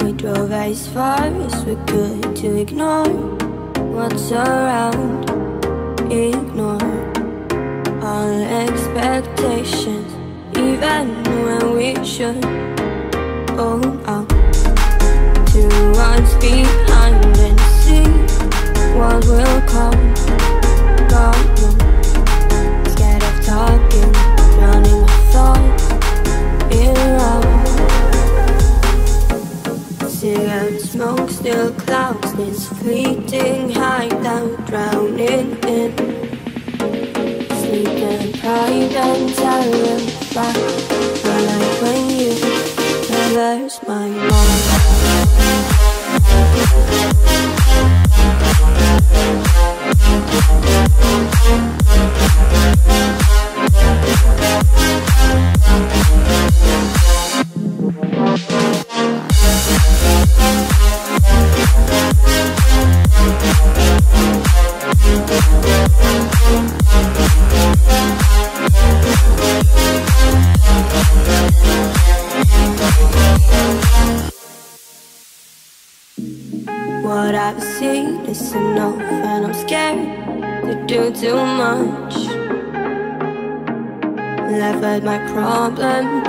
We drove as far as we could to ignore what's around, ignore all expectations, even when we should. Oh, out to what's Cigarette smoke still clouds this fleeting hideout, drowning in sleep and pride and terrified. What I've seen is enough, and I'm scared to do too much. Laugh at my problems,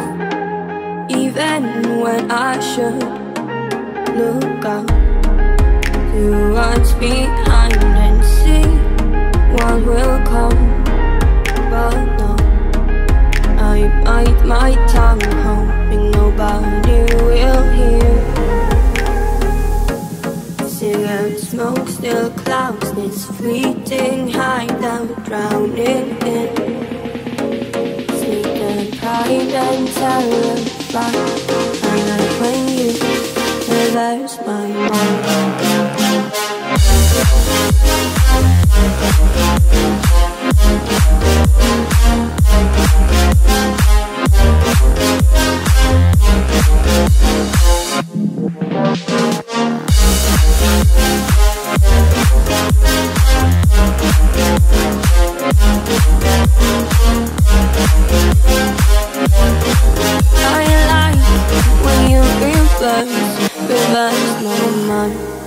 even when I should look up to what's behind smoke still clouds this fleeting high that we're drowning in. Sneak and pride and terrified I like when you reverse my mind. just not a.